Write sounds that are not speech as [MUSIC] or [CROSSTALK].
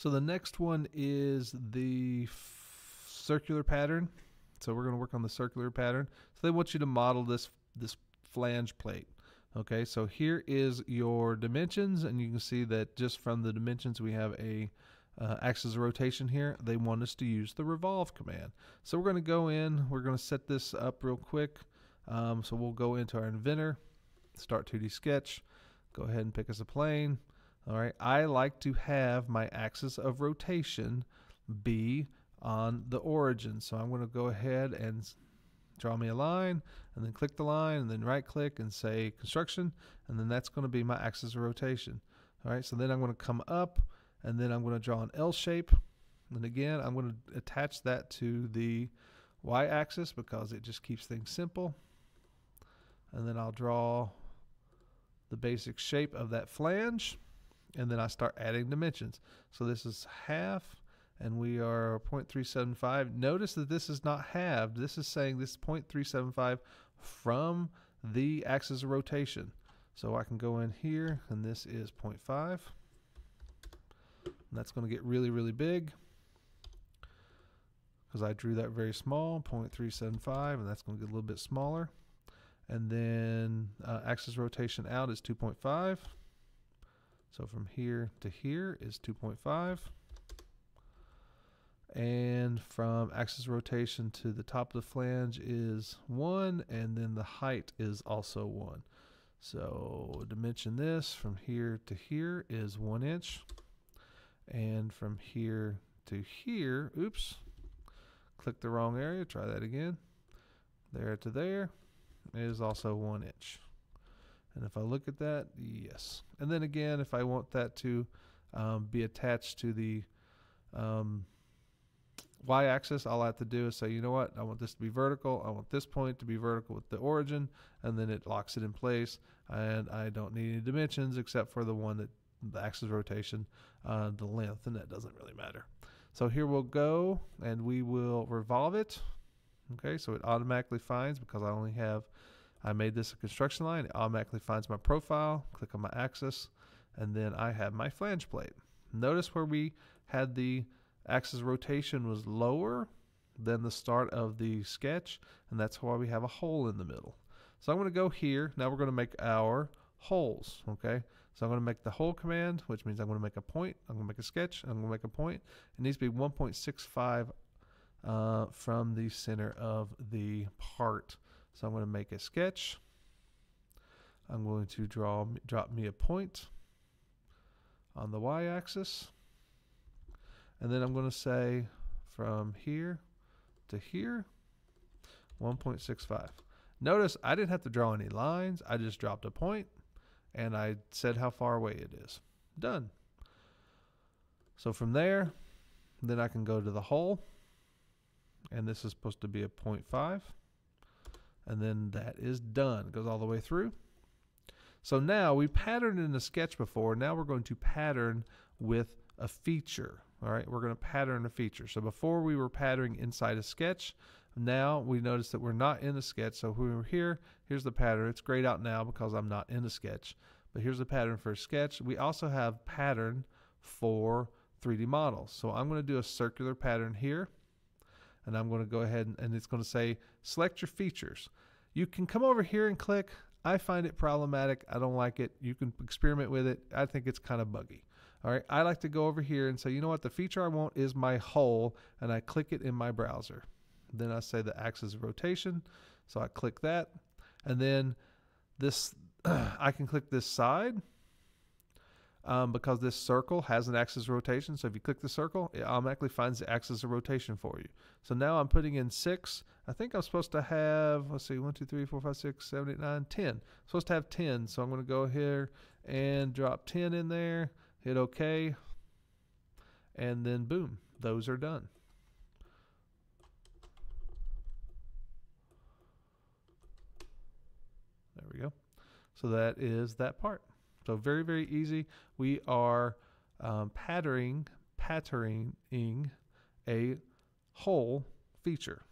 So the next one is the f- circular pattern. So we're going to work on the circular pattern. So they want you to model this this flange plate. Okay, so here is your dimensions, and you can see that just from the dimensions we have a uh, axis of rotation here. They want us to use the revolve command. So we're going to go in, we're going to set this up real quick. Um, so we'll go into our inventor, start 2D sketch, go ahead and pick us a plane. All right, I like to have my axis of rotation be on the origin. So I'm going to go ahead and draw me a line and then click the line and then right click and say construction and then that's going to be my axis of rotation. All right, so then I'm going to come up and then I'm going to draw an L shape. And again, I'm going to attach that to the y axis because it just keeps things simple. And then I'll draw the basic shape of that flange and then I start adding dimensions. So this is half and we are 0.375. Notice that this is not halved. This is saying this is 0.375 from the axis of rotation. So I can go in here and this is 0.5. And that's going to get really, really big because I drew that very small, 0.375, and that's going to get a little bit smaller. And then uh, axis rotation out is 2.5. So from here to here is 2.5. And from axis rotation to the top of the flange is 1, and then the height is also 1. So dimension this from here to here is 1 inch. And from here to here, oops, click the wrong area, try that again. There to there is also 1 inch. And if I look at that, yes. And then again, if I want that to um, be attached to the um, y-axis, all I have to do is say, you know what, I want this to be vertical. I want this point to be vertical with the origin, and then it locks it in place. And I don't need any dimensions except for the one that the axis rotation, uh, the length, and that doesn't really matter. So here we'll go, and we will revolve it. Okay, so it automatically finds because I only have I made this a construction line. It automatically finds my profile, click on my axis, and then I have my flange plate. Notice where we had the axis rotation was lower than the start of the sketch, and that's why we have a hole in the middle. So I'm going to go here. Now we're going to make our holes, okay? So I'm going to make the hole command, which means I'm going to make a point. I'm going to make a sketch. I'm going to make a point. It needs to be 1.65 uh, from the center of the part. So I'm going to make a sketch. I'm going to draw drop me a point on the y-axis. And then I'm going to say from here to here, 1.65. Notice I didn't have to draw any lines. I just dropped a point and I said how far away it is. Done. So from there, then I can go to the hole. And this is supposed to be a 0.5 and then that is done. It goes all the way through. So now we patterned in the sketch before. Now we're going to pattern with a feature. All right, we're going to pattern a feature. So before we were patterning inside a sketch, now we notice that we're not in the sketch. So we're here, here's the pattern. It's grayed out now because I'm not in the sketch. But here's the pattern for a sketch. We also have pattern for 3D models. So I'm going to do a circular pattern here and I'm going to go ahead and, and it's going to say select your features. You can come over here and click. I find it problematic. I don't like it. You can experiment with it. I think it's kind of buggy. All right. I like to go over here and say, you know what? The feature I want is my hole, and I click it in my browser. Then I say the axis of rotation. So I click that. And then this, [CLEARS THROAT] I can click this side um, because this circle has an axis of rotation. So if you click the circle, it automatically finds the axis of rotation for you. So now I'm putting in six. I think I'm supposed to have, let's see, one, two, three, four, five, six, seven, eight, nine, ten. I'm supposed to have 10. So I'm going to go here and drop 10 in there, hit OK, and then boom, those are done. There we go. So that is that part. So very, very easy. We are um, patterning, patterning a hole feature.